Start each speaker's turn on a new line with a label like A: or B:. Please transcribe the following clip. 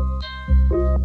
A: Música